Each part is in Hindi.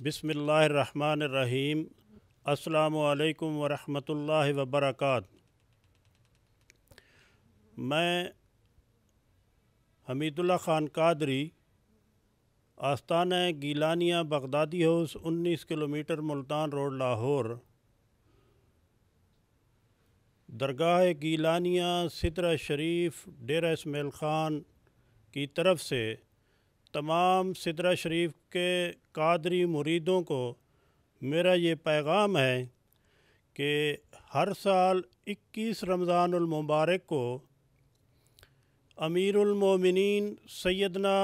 बिसमीम असलकम वरहमतुल्लाहि वबरकत। मैं Hamidullah Khan Qadri, आस्थान Gilania Baghdadi house 19 kilometre Multan road, Lahore. दरगाह गीलानिया सिदरा शरीफ डेरा इसमेल ख़ान की तरफ़ से तमाम सिदरा शरीफ के कादरी मुरीदों को मेरा ये पैगाम है कि हर साल 21 रमज़ानमबारक को अमीरमिन सैदना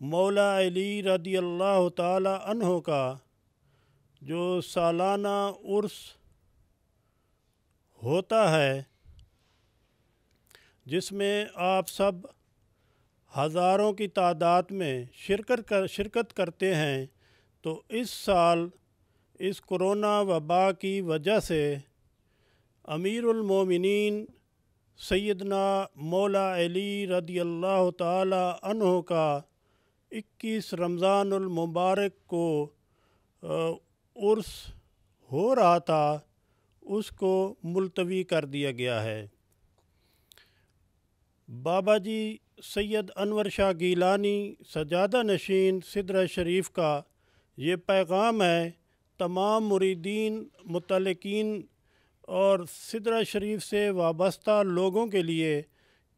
मौला अली रदी अल्लाह तहों का, जो सालाना उर्स होता है, जिसमें आप सब हज़ारों की तादाद में शिरकत कर, शिरकत करते हैं तो इस साल इस कोरोना वबा की वजह से अमीरमिन सैदना मौला अली रदी अल्लाह तहों का 21 रमज़ानमबारक को उर्स हो रहा था, उसको मुलतवी कर दिया गया है। बाबा जी सैयद अनवर शाह गीलानी, सजादा नशीन सिदरा शरीफ का ये पैगाम है, तमाम मुरीदीन मुतलकिन और सिदरा शरीफ से वाबस्ता लोगों के लिए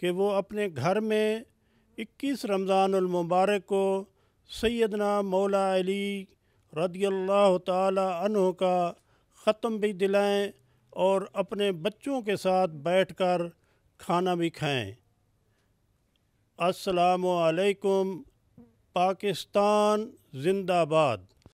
कि वो अपने घर में 21 रमज़ानमबारक को सैदना मौला अली रदी अल्लाह तहों का ख़त्म भी दिलाएँ और अपने बच्चों के साथ बैठकर खाना भी खाएँ। असलकुम पाकिस्तान जिंदाबाद।